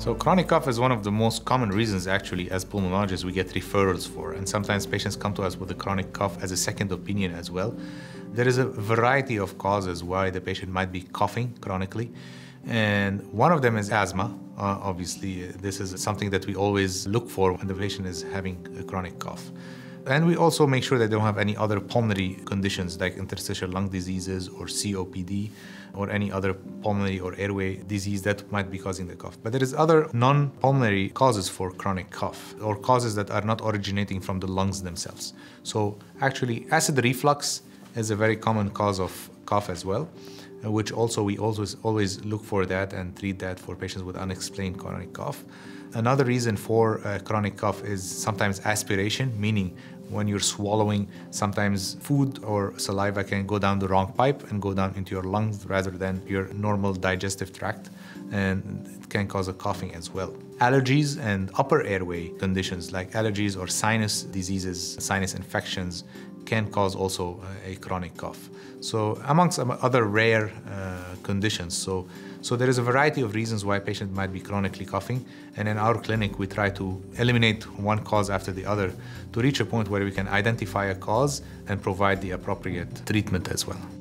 So chronic cough is one of the most common reasons actually as pulmonologists we get referrals for and sometimes patients come to us with a chronic cough as a second opinion as well. There is a variety of causes why the patient might be coughing chronically and one of them is asthma. Uh, obviously, this is something that we always look for when the patient is having a chronic cough. And we also make sure they don't have any other pulmonary conditions like interstitial lung diseases or COPD or any other pulmonary or airway disease that might be causing the cough. But there is other non-pulmonary causes for chronic cough or causes that are not originating from the lungs themselves. So actually acid reflux is a very common cause of cough as well which also we always always look for that and treat that for patients with unexplained chronic cough. Another reason for uh, chronic cough is sometimes aspiration, meaning when you're swallowing, sometimes food or saliva can go down the wrong pipe and go down into your lungs rather than your normal digestive tract, and can cause a coughing as well. Allergies and upper airway conditions like allergies or sinus diseases, sinus infections can cause also a chronic cough. So amongst other rare uh, conditions. So, so there is a variety of reasons why a patient might be chronically coughing. And in our clinic, we try to eliminate one cause after the other to reach a point where we can identify a cause and provide the appropriate treatment as well.